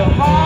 the heart.